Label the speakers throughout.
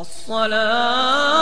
Speaker 1: الصلاة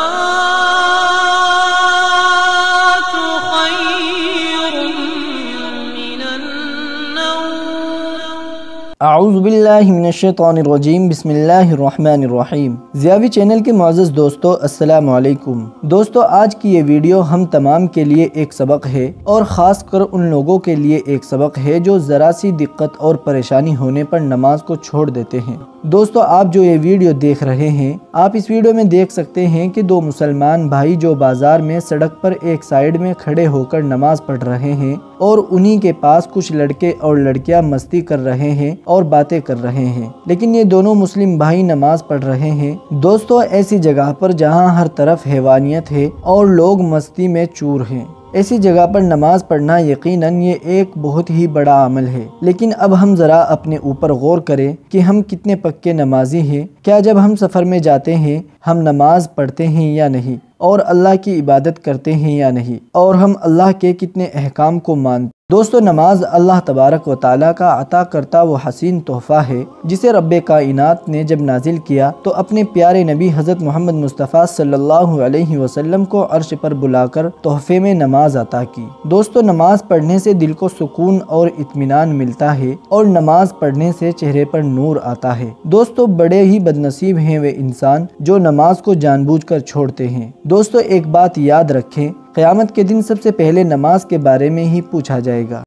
Speaker 2: اعوذ باللہ من الشیطان الرجیم، بسم اللہ الرحمن الرحیم۔ زیاوی چینل کے معزز دوستو، السلام علیکم۔ دوستو، آج کی یہ ویڈیو ہم تمام کے لیے ایک سبق ہے اور خاص کر ان لوگوں کے لیے ایک سبق ہے جو ذرا سی دقت اور پریشانی ہونے پر نماز کو چھوڑ دیتے ہیں۔ دوستو، آپ جو یہ ویڈیو دیکھ رہے ہیں، آپ اس ویڈیو میں دیکھ سکتے ہیں کہ دو مسلمان بھائی جو بازار میں سڑک پر ایک سائیڈ میں کھڑے ہو کر نماز پڑھ رہے ہیں اور انہی کے پاس کچھ لڑکے اور لڑکیاں مستی کر رہے ہیں اور باتیں کر رہے ہیں۔ لیکن یہ دونوں مسلم بھائی نماز پڑھ رہے ہیں۔ دوستو، ایسی جگہ پر جہاں ہر طرف حیوانیت ہے اور لوگ مستی میں چور ہیں۔ ایسی جگہ پر نماز پڑھنا یقیناً یہ ایک بہت ہی بڑا عمل ہے۔ لیکن اب ہم ذرا اپنے اوپر غور کریں کہ ہم کتنے پکے نمازی ہیں۔ کیا جب ہم سفر میں جاتے ہیں، ہم نماز پڑھتے ہیں یا نہیں؟ اور اللہ کی عبادت کرتے ہیں یا نہیں؟ اور ہم اللہ کے کتنے احکام کو مانتے دوستو، نماز اللہ تبارک و تعالیٰ کا عطا کرتا وہ حسین تحفہ ہے، جسے رب کائنات نے جب نازل کیا تو اپنے پیارے نبی حضرت محمد مصطفیٰ صلی اللہ علیہ وسلم کو عرش پر بلا کر تحفے میں نماز عطا کی۔ دوستو، نماز پڑھنے سے دل کو سکون اور اطمینان ملتا ہے اور نماز پڑھنے سے چہرے پر نور آتا ہے۔ دوستو، بڑے ہی بدنصیب ہیں وہ انسان جو نماز کو جان بوجھ کر چھوڑتے ہیں۔ دوستو، ایک بات یاد رکھیں قیامت کے دن سب سے پہلے نماز کے بارے میں ہی پوچھا جائے گا۔